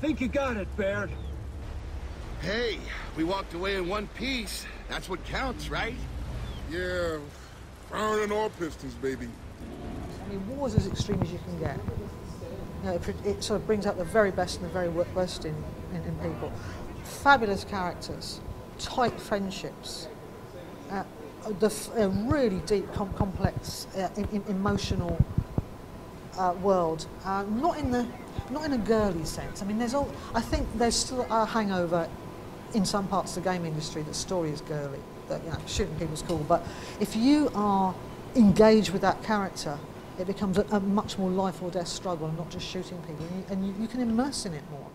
think you got it, Baird. Hey, we walked away in one piece. That's what counts, right? Yeah, firing on all pistons, baby. I mean, war's as extreme as you can get. You know, it, it, sort of brings out the very best and the very worst in, in, in people. Fabulous characters, tight friendships, uh, the a really deep, com complex, uh, in, in emotional uh, world. Uh, not in the, not in a girly sense. I mean, there's all. I think there's still a hangover in some parts of the game industry that story is girly, that you know, shooting people's cool. But if you are engaged with that character, it becomes a, a much more life or death struggle and not just shooting people, and you, and you, you can immerse in it more.